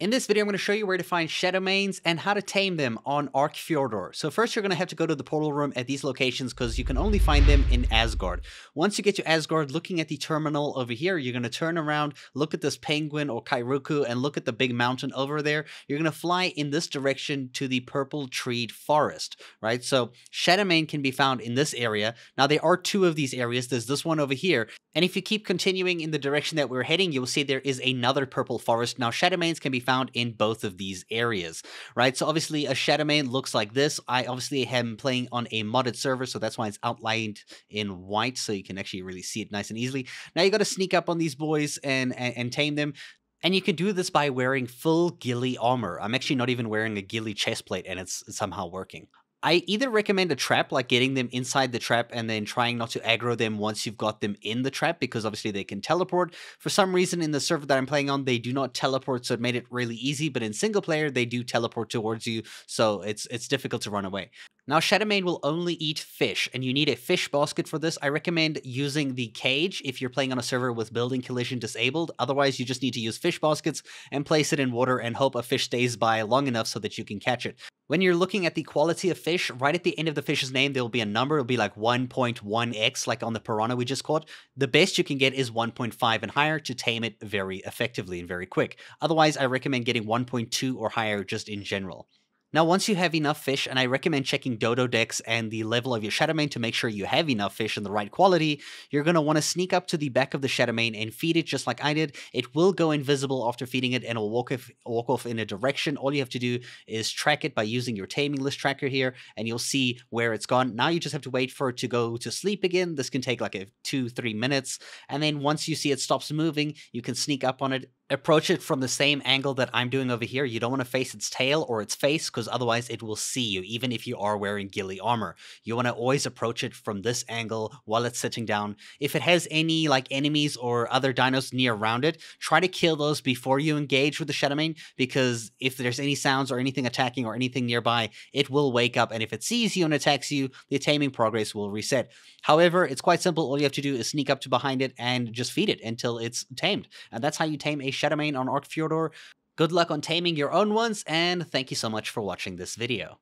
In this video, I'm going to show you where to find Shadowmanes and how to tame them on Ark Fjordur. So first, you're going to have to go to the portal room at these locations because you can only find them in Asgard. Once you get to Asgard, looking at the terminal over here, you're going to turn around, look at this penguin or Kairuku, and look at the big mountain over there. You're going to fly in this direction to the purple treed forest, right? So Shadowmane can be found in this area. Now, there are two of these areas. There's this one over here. And if you keep continuing in the direction that we're heading, you'll see there is another purple forest. Now, Shadowmanes can be found in both of these areas, right? So obviously a Shadowmane looks like this. I obviously am playing on a modded server, so that's why it's outlined in white, so you can actually really see it nice and easily. Now you got to sneak up on these boys and, and, and tame them. And you can do this by wearing full ghillie armor. I'm actually not even wearing a ghillie chestplate and it's somehow working. I either recommend a trap, like getting them inside the trap and then trying not to aggro them once you've got them in the trap, because obviously they can teleport. For some reason, in the server that I'm playing on, they do not teleport, so it made it really easy. But in single player, they do teleport towards you, so it's it's difficult to run away. Now, Shadowmane will only eat fish, and you need a fish basket for this. I recommend using the cage if you're playing on a server with building collision disabled. Otherwise, you just need to use fish baskets and place it in water and hope a fish stays by long enough so that you can catch it. When you're looking at the quality of fish, right at the end of the fish's name, there will be a number. It'll be like 1.1x, like on the piranha we just caught. The best you can get is 1.5 and higher to tame it very effectively and very quick. Otherwise, I recommend getting 1.2 or higher just in general. Now, once you have enough fish, and I recommend checking Dododex and the level of your Shadowmane to make sure you have enough fish in the right quality, you're going to want to sneak up to the back of the Shadowmane and feed it just like I did. It will go invisible after feeding it and it'll walk walk off in a direction. All you have to do is track it by using your taming list tracker here, and you'll see where it's gone. Now you just have to wait for it to go to sleep again. This can take like a two, three minutes. And then once you see it stops moving, you can sneak up on it approach it from the same angle that I'm doing over here. You don't want to face its tail or its face because otherwise it will see you, even if you are wearing ghillie armor. You want to always approach it from this angle while it's sitting down. If it has any like enemies or other dinos near around it, try to kill those before you engage with the Shadowmane because if there's any sounds or anything attacking or anything nearby, it will wake up and if it sees you and attacks you, the taming progress will reset. However, it's quite simple. All you have to do is sneak up to behind it and just feed it until it's tamed. And that's how you tame a Shadowmane on Ark Fjordur. Good luck on taming your own ones, and thank you so much for watching this video.